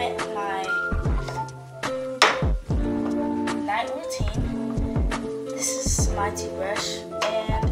morning, my night routine. This is my toothbrush and